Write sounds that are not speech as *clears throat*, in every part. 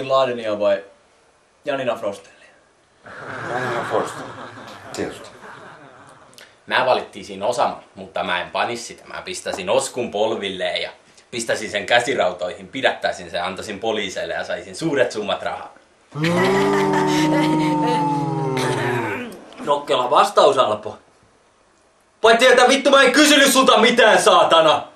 Bin Ladenia vai Janina Frostellia? Janina Frost. Tietysti. Mä valittiin siinä Osama, mutta mä en panis sitä. Mä pistäisin Oskun polvilleen ja pistäisin sen käsirautoihin, pidättäisin sen ja antaisin poliiseille ja saisin suuret summat rahaa. Nokkela vastaus, Alpo. Paitsi että vittu mä en kysynyt sulta mitään, saatana!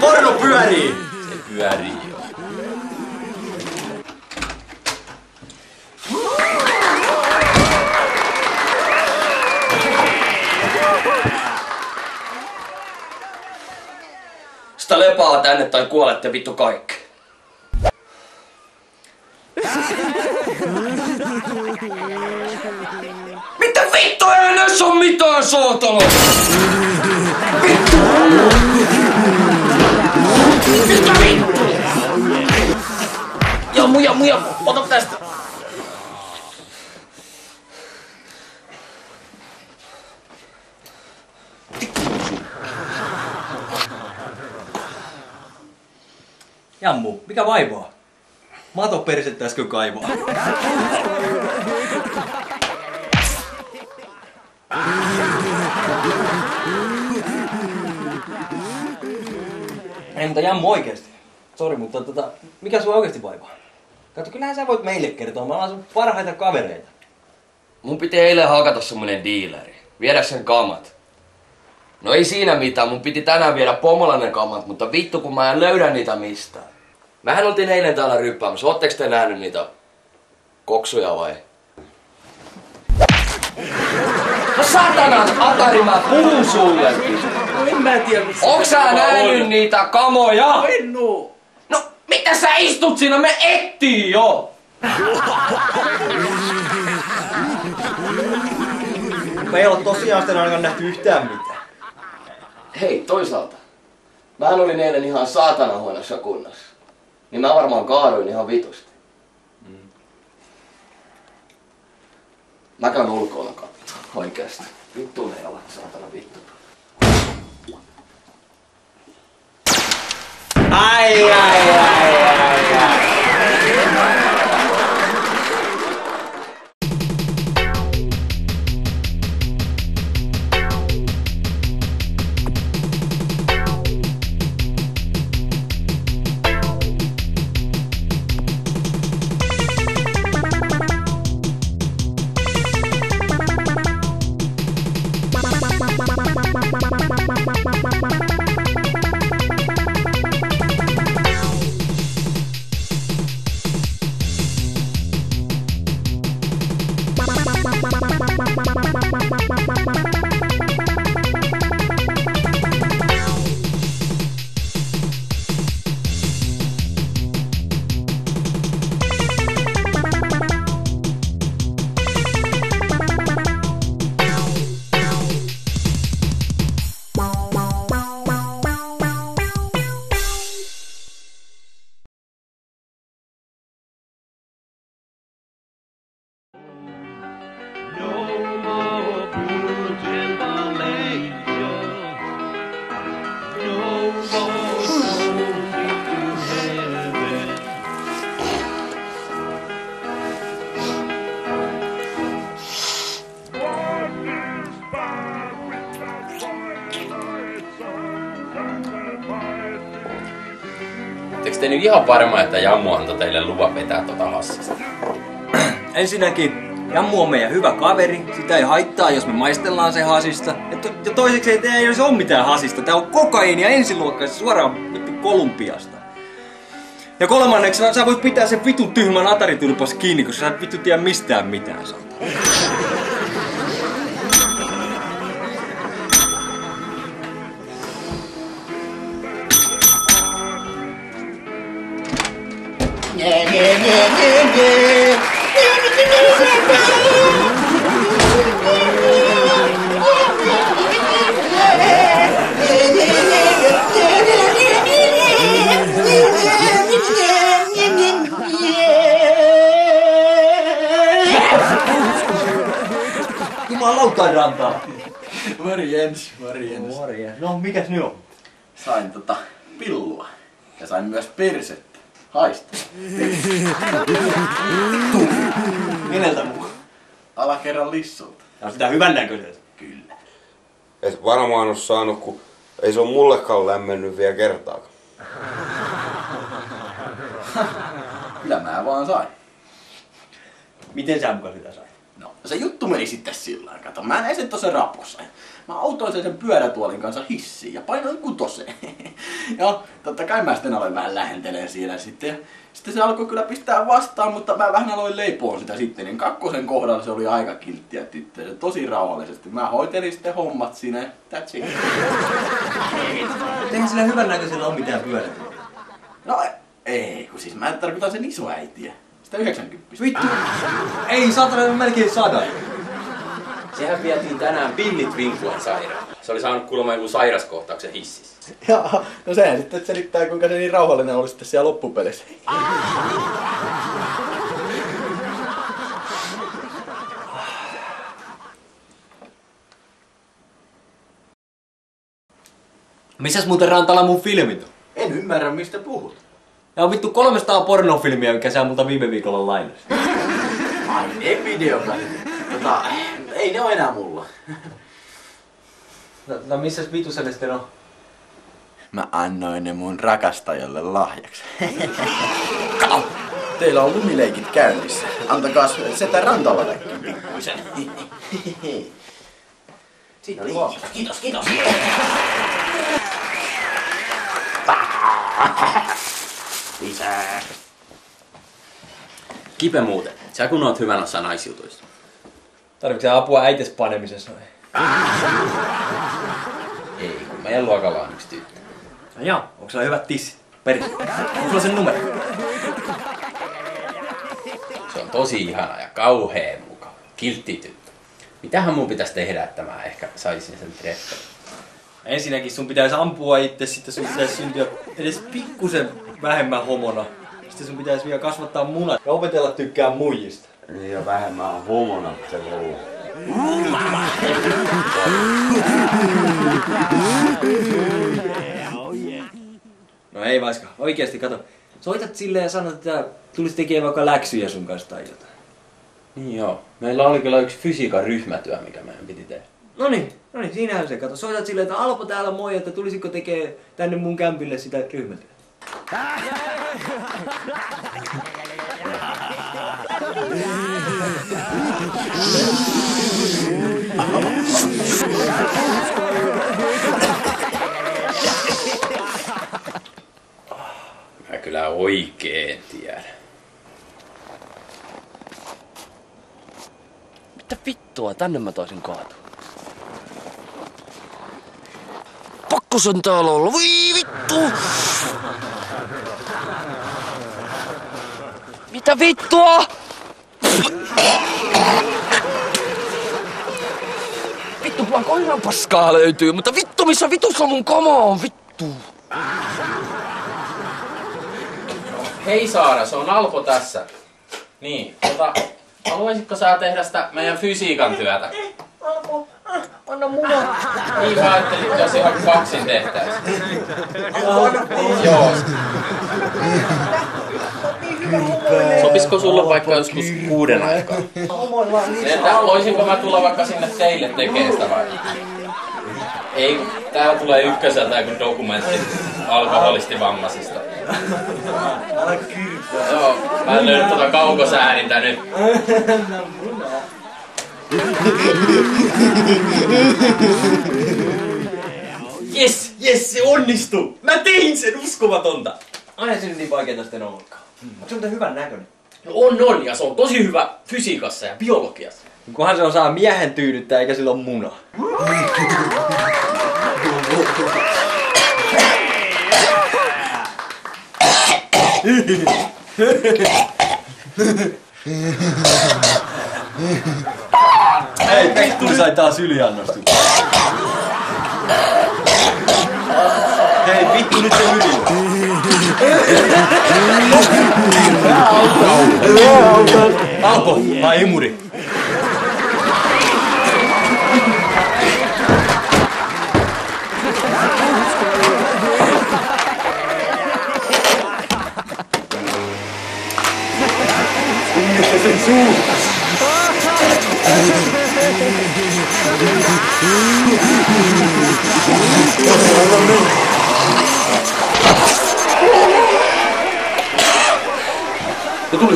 Porno pyörii! Se pyörii Sitä lepaa tänne tai kuolette vittu kaikki. Mitä vittu ei näissä on mitään saatana? Vittu! Mitä vittu? Jammu, jammu, jammu. Ota tästä. Jammu, mikä vaivaa? Mato persettä äsken kaivaa. Ei, mutta Jammu oikeesti. Sori, mutta tota, mikä sua oikeesti vaivaa? Kato, kyllähän sä voit meille kertoa. Me ollaan sun parhaita kavereita. Mun piti eilen hakata semmonen diileri. Viedä sen kamat. No ei siinä mitään, mun piti tänään viedä pomolainen kamat, mutta vittu kun mä en löydä niitä mistään. Mähän oltiin eilen täällä ryppäämässä. Ootteko te nähnyt niitä koksuja vai? No satana, Atari, mä puhun sulle. No en mä tiedä, missä Onks sä nähnyt niitä kamoja? En oo. No, mitä sä istut siinä? Me ettii jo! *laughs* Me ei olla tosiaan sitten ainakaan nähty yhtään mitään. Hei, toisaalta. Mähän olin eilen ihan saatana huonossa kunnossa. Niin mä varmaan kaaduin ihan vitusti. Mä käyn ulkona katsoa, oikeesti. Vittu ne jalat, saatana vittu. Oletteko te nyt ihan varma, että Jammu antoi teille luvan vetää tota hassista? *clears throat* Ensinnäkin, Jammu on meidän hyvä kaveri. Sitä ei haittaa, jos me maistellaan se hasista. Ja, to- ja toiseksi ei, ei edes ole mitään hasista. Tää on kokaiinia ensiluokkaista suoraan vittu Kolumbiasta. Ja kolmanneksi, sä, sä voit pitää sen vitun tyhmän ataritulpas kiinni, koska sä et vittu tiedä mistään mitään, saatana. Jumalauta rantaa. Morjens, morjens. Morjens. No, mikäs nyt on? Sain tota pillua. Ja sain myös persettä. Haista. Keneltä muu? Ala kerran lissulta. Tää on sitä hyvän näköistä. Kyllä. Et varmaan oo saanut, kun ei se ole mullekaan lämmennyt vielä kertaakaan. Kyllä mä vaan sain. Miten sä mukaan sitä sait? No, se juttu meni sitten sillä lailla. Kato, mä näin sen tuossa rapussa. Mä autoin sen, sen pyörätuolin kanssa hissiin ja painoin kutoseen. *laughs* ja totta kai mä sitten aloin vähän lähentelee siellä sitten. Ja sitten se alkoi kyllä pistää vastaan, mutta mä vähän aloin leipoa sitä sitten. Niin kakkosen kohdalla se oli aika kilttiä tyttö. Ja tosi rauhallisesti. Mä hoitelin sitten hommat siinä ja that's it. Eihän sillä hyvän näköisellä ole mitään pyörätä. No ei, kun siis mä tarkoitan sen isoäitiä. Sitä 90. Vittu! Ei, saatana melkein sadan. Sehän vietiin tänään pillit Vinkuen sairaan. Se oli saanut kuulemma joku sairaskohtauksen hississä. Jaa, no sehän sitten selittää, kuinka se niin rauhallinen oli sitten siellä loppupelissä. Missäs muuten Rantala mun filmit on? En ymmärrä, mistä puhut. Ja on vittu 300 pornofilmiä, mikä sä multa viime viikolla lainas. *laughs* Ai ne videokasetit. Tota, ei ne oo enää mulla. No, no missäs vitu ne sitten on? Mä annoin ne mun rakastajalle lahjaksi. *laughs* Teillä on lumileikit käynnissä. Antakaa setä rantalallekin pikkuisen. *laughs* Siinä oli. Kiitos, kiitos. Lisää. Kipe muuten. Sä kun oot hyvän osa naisjutuista. Tarvitsee apua äites panemisessa. *laughs* Ei, kun meidän luokalla on yksi tyttö. No joo, onko sulla hyvät tissit? Peri. Onko sulla sen numero? Se on tosi ihana ja kauheen mukava. Kiltti tyttö. Mitähän mun pitäisi tehdä, että mä ehkä saisin sen treffin? Ensinnäkin sun pitäisi ampua itse, sitten sun pitäisi syntyä edes pikkusen vähemmän homona. Sitten sun pitäisi vielä kasvattaa munat ja opetella tykkää muijista. Niin ja vähemmän on homona se ollut. No ei vaiska, oikeasti kato. Soitat silleen ja sanot, että tulisi tekemään vaikka läksyjä sun kanssa tai jotain. Niin joo. Meillä oli kyllä yksi fysiikan ryhmätyö, mikä meidän piti tehdä. No niin, no niin, siinähän se. Kato, soitat silleen, että Alpo täällä moi, että tulisiko tekee tänne mun kämpille sitä ryhmätyötä. Mä kyllä oikein tiedän. Mitä vittua, tänne mä taisin kaatua. Pakko sen täällä olla, voi vittu! Mitä vittua? Vittu, vaan koiran paskaa löytyy, mutta vittu, missä vitussa mun kama on, vittu? Hei Saara, se on Alpo tässä. Niin, tota, haluaisitko sä tehdä sitä meidän fysiikan työtä? Anna muna. Niin mä ajattelin, että jos ihan kaksin tehtäisiin. Joo. Sopisiko sulle vaikka joskus kuuden aikaa? Entä voisinko mä tulla vaikka sinne teille tekemään sitä vai? Ei, täällä tulee ykköseltä joku dokumentti alkoholistivammaisista. Älä kyrpää. Joo, mä en löydä tuota kaukosäädintä nyt. Yes, yes, se onnistui! Mä tein sen uskomatonta! Aina se nyt niin vaikeeta sitten ollutkaan. Onko se muuten hyvän näköinen? No on on, ja se on tosi hyvä fysiikassa ja biologiassa. Kunhan se osaa miehen tyydyttää eikä sillä ole muna. *laughs* Hei, vittu, sai taas yliannostuksen. Hei, vittu, nyt se yli. Alko, vai imuri? sen.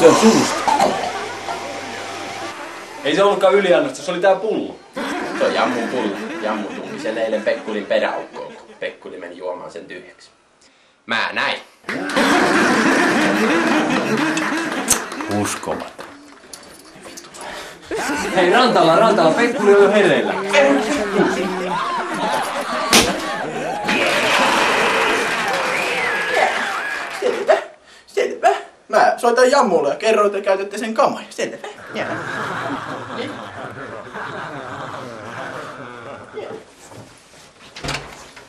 tuli sen suusta. Ei se ollutkaan yliannosta, se oli tää pullo. Se on Jammun pullo. Jammu tuli sen eilen Pekkulin peräaukkoon, kun Pekkuli meni juomaan sen tyhjäksi. Mä näin. Uskomatta. Hei Rantala, Rantala, Pekkuli on jo hereillä. Selvä, selvä. Mä soitan Jammulle ja kerron, että käytätte sen kamoja. Selvä. Joo.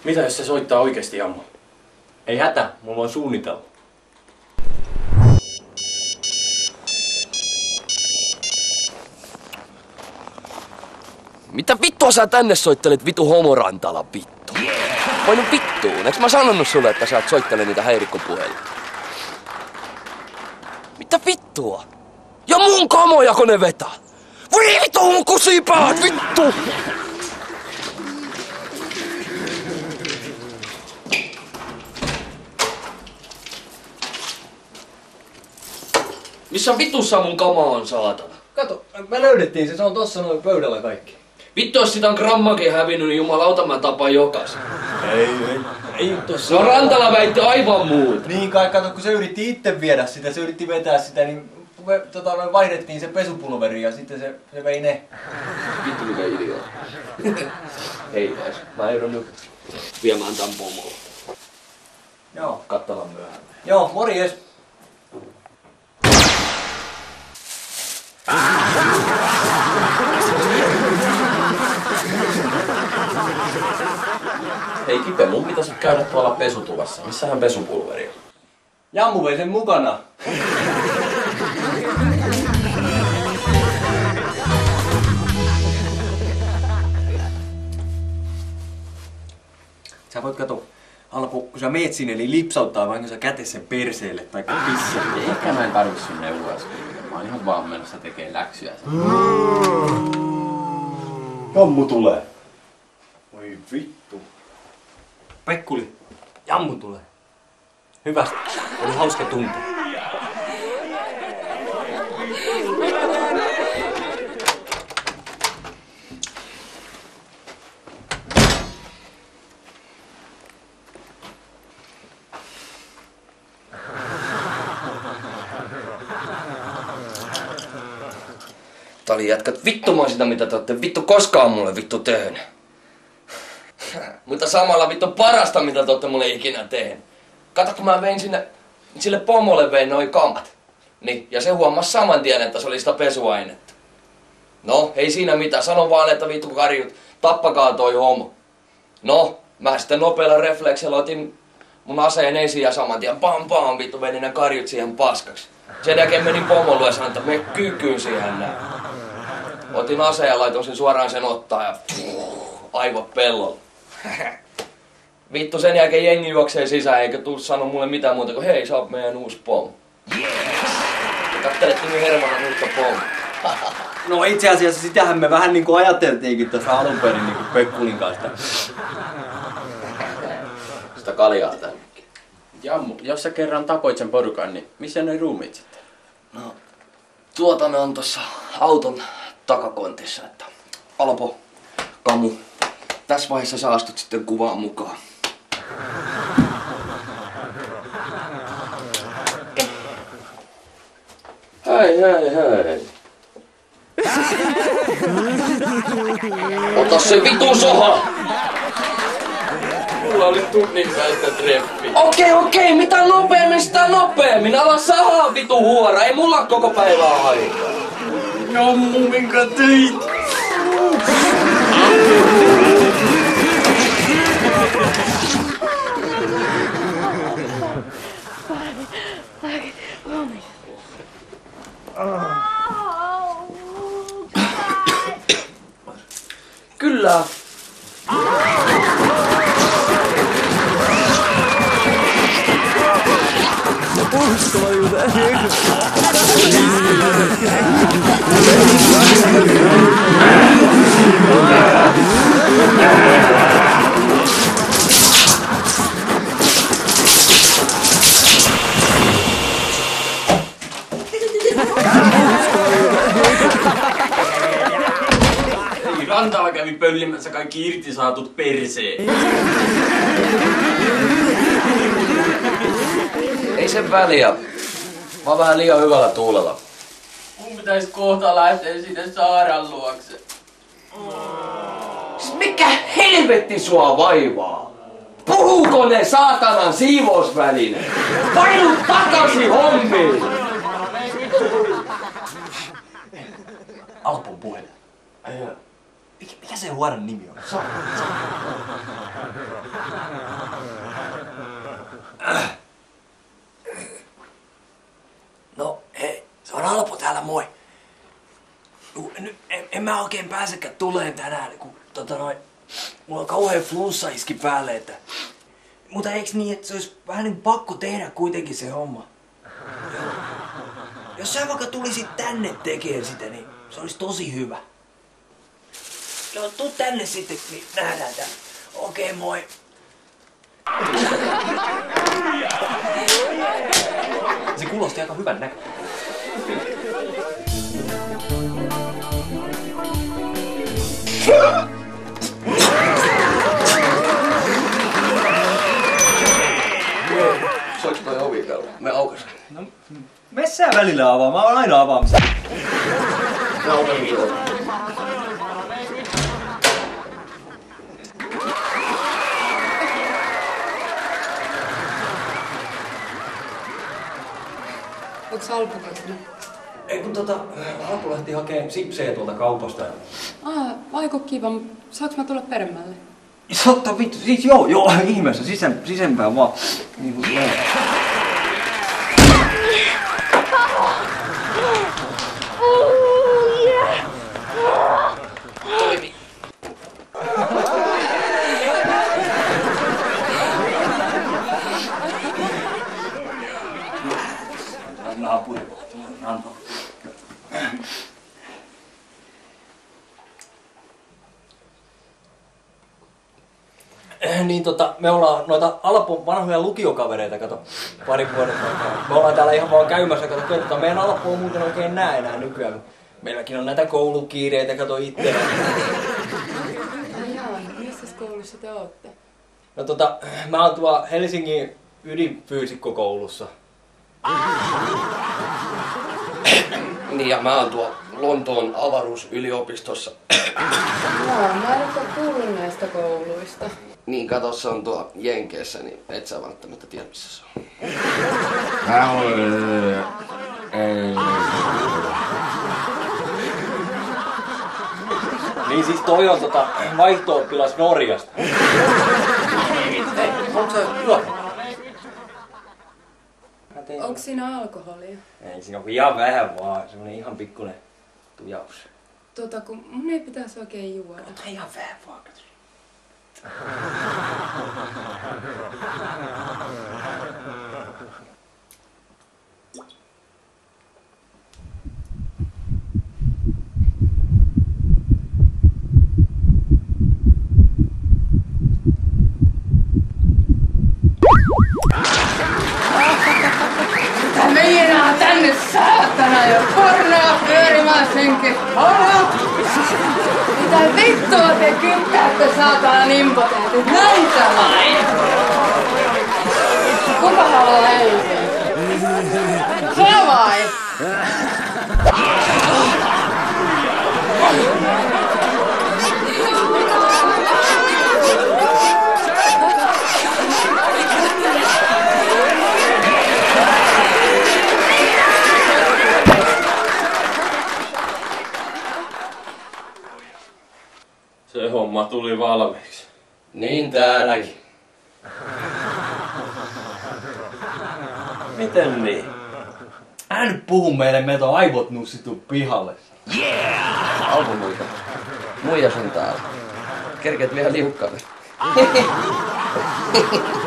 Mitä jos se soittaa oikeesti Jammu? Ei hätä, mulla on suunnitelma. Mitä vittua sä tänne soittelet vitu homorantala vittu? Voi nyt vittuun, eiks mä sanonut sulle, että sä et soittele niitä häirikkopuheluja? Mitä vittua? Ja mun kamoja kun ne vetää? Voi vittu mun kusipäät, vittu! Missä vitussa mun kama on saatana? Kato, me löydettiin se, se on tossa noin pöydällä kaikki. Vittu, jos sitä on grammakin hävinnyt, niin jumalauta mä tapaan jokaisen. Ei, ei. Ei tossa. No Rantala väitti aivan muuta. Niin kai, kato, kun se yritti itse viedä sitä, se yritti vetää sitä, niin me tota, noin vaihdettiin se pesupulveri ja sitten se, se vei ne. Vittu mikä idioo. Hei ees, mä joudun nyt viemään tän pomolla. Joo. Kattellaan myöhemmin. Joo, morjes. Hei Kipe, mun pitäisi käydä tuolla pesutuvassa. Missähän pesupulveri on? Jammu vei sen mukana. Sä voit kato, Alpo, kun sä meet sinne, eli lipsauttaa vain kun sä kätes sen perseelle tai pisselle. Ehkä mä en tarvi sun neuvoa. Mä oon ihan vaan menossa tekee läksyä. Jammu tulee. Voi vittu. Pekkuli, Jammu tulee. Hyvästi. Oli hauska tunti. Tää oli jätkät vittumaan sitä, mitä te ootte vittu koskaan mulle vittu tehnyt. Mutta samalla vittu parasta, mitä te ootte mulle ikinä tehnyt. Kato, kun mä vein sinne, sille pomolle vein noin kamat. Niin, ja se huomasi saman tien, että se oli sitä pesuainetta. No, ei siinä mitään. Sano vaan, että vittu karjut, tappakaa toi homo. No, mä sitten nopealla refleksellä otin mun aseen esiin ja saman tien pam pam vittu vedin ne karjut siihen paskaksi. Sen jälkeen menin pomolle ja sanoin, että me kykyyn siihen näin. Otin aseen ja laitoin sen suoraan sen ottaa ja aivot pellolla. *laughs* Vittu sen jälkeen jengi juoksee sisään eikä tuu sano mulle mitään muuta kuin hei sä oot meidän uusi pom. Ja kattelette niin hermona uutta pom. No itse asiassa sitähän me vähän niinku ajateltiinkin tuossa alun perin niinku Pekkulin kanssa. Sitä kaljaa tännekin. Jammu, jos sä kerran tapoit sen porukan, niin missä ne ruumiit sitten? No, tuota ne on tossa auton takakontissa, että Alpo, Kamu, tässä vaiheessa sä astut sitten kuvaan mukaan. Hei, hei, hei. Ota se vitu soha! Mulla oli tunnin päästä treffi. Okei, okei, mitä nopeammin sitä nopeammin. Ala sahaa vitu huora, ei mulla koko päivää aikaa. Jammu, minkä teit? Kyllä. Ei, kävi pöllimässä kaikki irti saatut perseet. Ei sen väliä. Mä oon vähän liian hyvällä tuulella. Mun pitäis kohta lähteä sinne Saaran luokse. Siis Mikä helvetti sua vaivaa? Puhuuko ne saatanan siivousväline? Painu takaisin hommiin! Alpon puhelin. Mikä, mikä se huoran nimi on? No, hei, se on Alpo täällä, moi. Nyt en, en mä oikein pääsekään tuleen tänään, kun tota noin, mulla on kauhean flunssa iski päälle, että... Mutta eiks niin, että se olisi vähän niin pakko tehdä kuitenkin se homma? Jos sä vaikka tulisit tänne tekemään sitä, niin se olisi tosi hyvä. No, tuu tänne sitten, niin nähdään tää. Okei, moi. Se kuulosti aika hyvän näkö. Soiks toi ovi vielä? Me aukas. Messää välillä avaa, mä oon aina avaamassa. Se ovi. Onks Alpo kotona? Ei kun tota, Alpo lähti hakee sipsejä tuolta kaupasta. Ah, aiko kiva, saaks mä tulla peremmälle? Sotta vittu, siis joo, joo, *laughs* ihmeessä, sisään, sisempään vaan. Niin kuin tulee. Naapuri. Anto. Niin tota, me ollaan noita Alpon vanhoja lukiokavereita, kato, pari vuoden aikaa. Me ollaan täällä ihan vaan käymässä, kato, katsotaan, meidän Alppo on muuten oikein näe enää nykyään. Meilläkin on näitä koulukiireitä, kato itse. Missä koulussa te ootte? No tota, mä oon tuolla Helsingin ydinfyysikkokoulussa. *laughs* Niin ja mä oon tuo Lontoon avaruusyliopistossa. Joo, mä en ole kuullut näistä kouluista. Niin kato, se on tuo Jenkeissä, niin et sä välttämättä tiedä missä se on. *laughs* Niin siis toi on tota vaihto-oppilas Norjasta. Onko se juo? Tein- Onks siinä alkoholia? Ei siinä on ihan vähän vaan, semmonen ihan pikkunen tujaus. Tota, kun mun ei pitäisi oikein juoda. Ei ihan vähän vaan, *laughs* kato. Tää meinaa tänne saatana ja pornoa pyörimään senkin. Hala! Mitä te kyttäätte saatana impotentit? Näitä vai? Kuka haluaa ensin? Se vai? Se homma tuli valmiiksi. Niin täälläkin. Miten niin? Älä nyt puhu meille, meiltä on aivot nussittu pihalle. Alpo muita. Muijas on täällä. Kerkeet vielä liukkaalle. *laughs*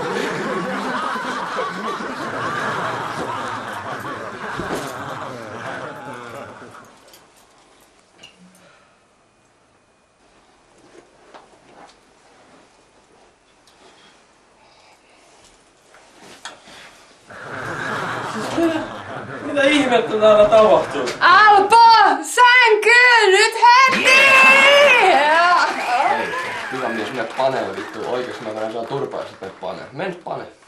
Męcz panem.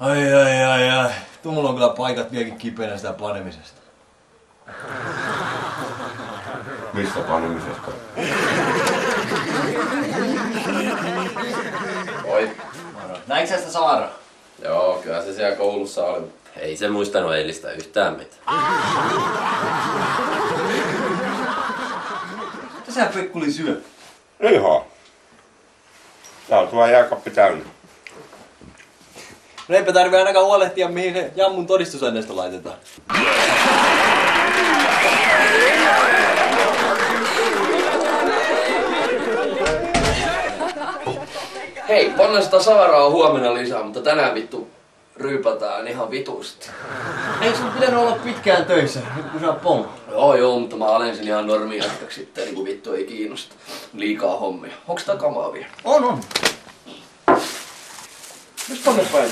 Ai ai ai ai. Tuolla on kyllä paikat vieläkin kipeänä sitä panemisesta. Mistä panemisesta? Oi. Näinkö sä sitä Saara? Joo, kyllä se siellä koulussa oli, mutta ei se muistanut eilistä yhtään mitään. Mitä sä Pekkuli syö? Ihan. Tää on tuo jääkappi täynnä. No eipä tarvi ainakaan huolehtia mihin se jammun todistusaineisto laitetaan. Hei, panna sitä saaraa huomenna lisää, mutta tänään vittu ryypätään ihan vitusti. Eikö sun pitänyt olla pitkään töissä, nyt kun sä oot? Joo joo, mutta mä alensin ihan normi sitten, niin kuin vittu ei kiinnosta. Liikaa hommia. Onks tää kamaa vielä? On, on. Just tonne päin.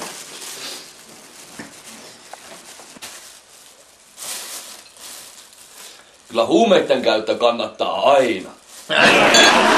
Kyllä huumeiden käyttö kannattaa aina. *laughs*